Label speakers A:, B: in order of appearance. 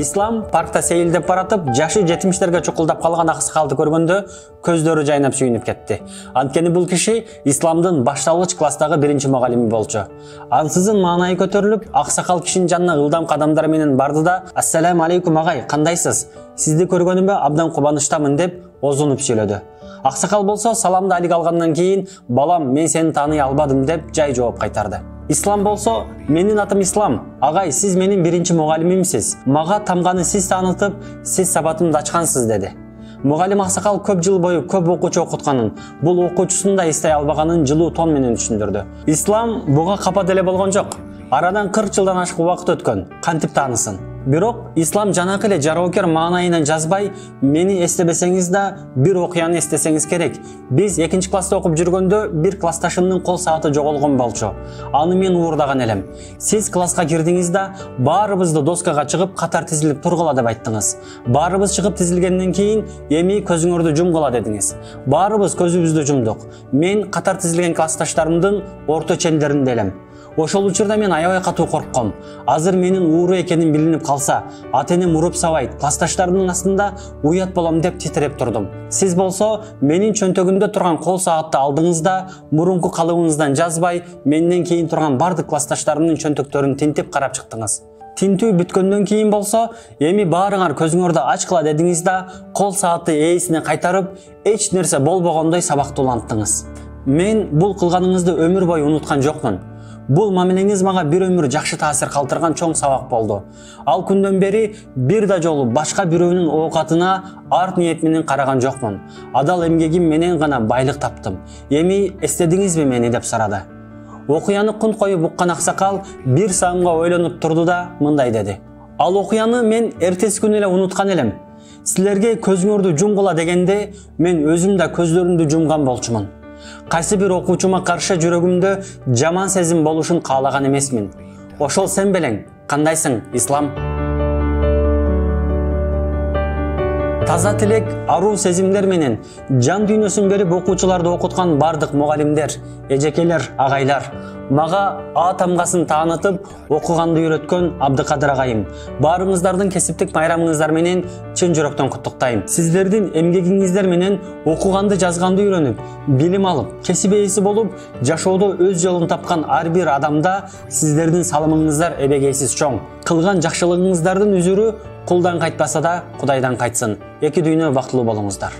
A: ислам паркта сейілдеп баратып жашы жетимиштерге чукулдап калган аксакалды көргөндө көздөрү жайнап сүйүнүп кетти анткени бул киши исламдын башталгыч класстагы биринчи мугалими болчу ансызын маанайы көтөрүлүп аксакал кишинин жанына ылдам кадамдар менен барды да ассалам алейкум агай кандайсыз сизди көргөнүмө абдан кубанычтамын деп озунуп сүйлөдү аксакал болсо саламды алик алгандан кийин балам мен сени тааный албадым деп жай жооп кайтарды. Ислам болсо менин атым ислам. Агай сиз менин биринчи мугалимимсиз. Мага тамганы сиз таанытып сиз сабатымды ачкансыз деди. Мугалим аксакал көп жыл бою көп окуучу окутканын бул окуучусун да эстей албаганын жылуу тон менен түшүндүрдү. Ислам буга капа деле болгон жок. Арадан кырк жылдан ашык убакыт өткөн. Кантип таанысын бирок ислам жанакы эле жароокер маанайынан жазбай мени эстебесеңиз да бир окуяны эстесеңиз керек биз экинчи класста окуп жүргөндө бир классташымдын кол сааты жоголгон болчу аны мен уурдаган элем сиз класска кирдиңиз да баарыбызды доскага чыгып катар тизилип тургула деп айттыңыз баарыбыз чыгып тизилгенден кийин эми көзүңөрдү жумгула дедиңиз баарыбыз көзүбүздү жумдук мен катар тизилген классташтарымдын орто чендеринде элем ошол учурда мен аябай катуу коркком. Азыр менин ууру экеним билинип калса ата энем уруп сабайт классташтарымдын астында уят болом деп титиреп турдум. Сиз болсо менин чөнтөгүмдө турган кол саатты алдыңыз да мурунку калыбыңыздан жазбай менден кийин турган бардык классташтарымдын чөнтөктөрүн тинтип карап чыктыңыз. Тинтүү бүткөндөн кийин болсо эми баарыңар көзүңөрдү ачкыла дедиңиз да кол саатты ээсине кайтарып эч нерсе болбогондой сабакты уланттыңыз. Мен бул кылганыңызды өмүр бою унуткан жокмун бул мамилеңиз мага бир өмүр жакшы таасир калтырган чоң сабак болду ал күндөн бери бир да жолу башка бирөөнүн оокатына арт ниет менен караган жокмун адал эмгегим менен гана байлык таптым. Эми эстедиңизби мени деп сурады окуяны кунт коюп уккан аксакал бир саамга ойлонуп турду да мындай деди ал окуяны мен эртеси күнү эле унуткан элем силерге көзүңөрдү жумгула дегенде мен өзүм да көздөрүмдү жумган болчумун кайсы бир окуучума каршы жүрөгүмдө жаман сезим болушун каалаган эмесмин. Ошол сен белең. Кандайсың ислам таза тилек аруу сезимдер менен жан дүйнөсүн берип окуучуларды окуткан бардык мугалимдер эжекелер агайлар мага а тамгасын таанытып окуганды үйрөткөн абдыкадыр агайым баарыңыздардын кесиптик майрамыңыздар менен чын жүрөктөн куттуктайм сиздердин эмгегиңиздер менен окуганды жазганды үйрөнүп билим алып кесип ээси болуп жашоодо өз жолун тапкан ар бир адамда сиздердин салымыңыздар эбегейсиз чоң. Кылган жакшылыгыңыздардын үзүрү кулдан кайтпаса да кудайдан кайтсын эки дүйнө бактылуу болуңуздар